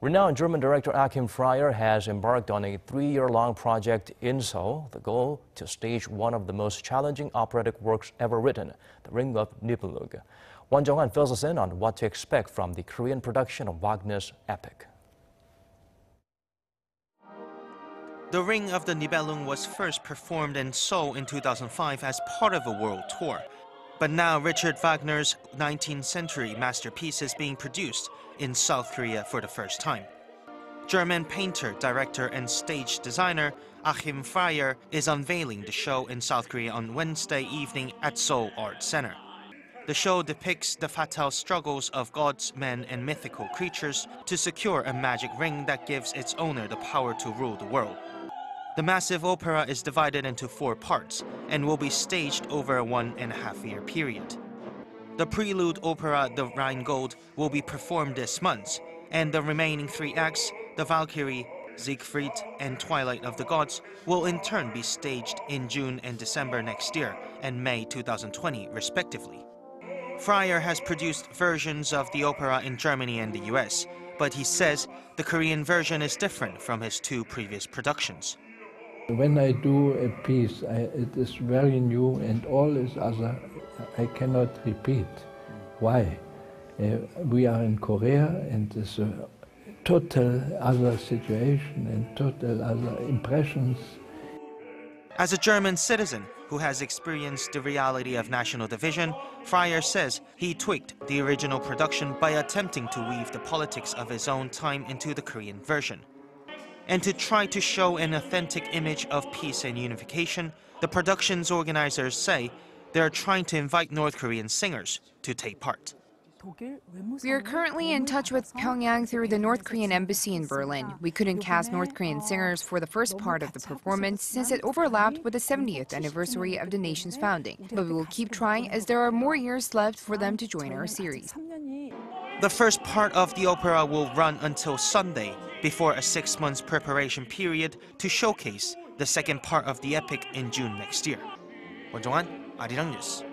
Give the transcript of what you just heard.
Renowned German director Achim Freyer has embarked on a three-year-long project in Seoul. The goal to stage one of the most challenging operatic works ever written, The Ring of Nibelung. Won Jung-hwan fills us in on what to expect from the Korean production of Wagner's epic. The Ring of the Nibelung was first performed in Seoul in 2005 as part of a world tour. But now Richard Wagner's 19th century masterpiece is being produced in South Korea for the first time. German painter, director, and stage designer Achim Freyer is unveiling the show in South Korea on Wednesday evening at Seoul Art Center. The show depicts the fatal struggles of gods, men, and mythical creatures to secure a magic ring that gives its owner the power to rule the world. The massive opera is divided into four parts and will be staged over a one and a half year period. The prelude opera The Rheingold will be performed this month, and the remaining three acts, The Valkyrie, Siegfried, and Twilight of the Gods, will in turn be staged in June and December next year and May 2020, respectively. Freyer has produced versions of the opera in Germany and the US, but he says the Korean version is different from his two previous productions. When I do a piece, I, it is very new and all is other I cannot repeat. Why? Uh, we are in Korea and it's a total other situation and total other impressions. As a German citizen who has experienced the reality of national division, Freyer says he tweaked the original production by attempting to weave the politics of his own time into the Korean version. And to try to show an authentic image of peace and unification, the production's organizers say they are trying to invite North Korean singers to take part. We are currently in touch with Pyongyang through the North Korean embassy in Berlin. We couldn't cast North Korean singers for the first part of the performance since it overlapped with the 70th anniversary of the nation's founding. But we will keep trying as there are more years left for them to join our series. The first part of the opera will run until Sunday, before a six months preparation period to showcase the second part of the epic in June next year. 원정환, 아리랑 뉴스.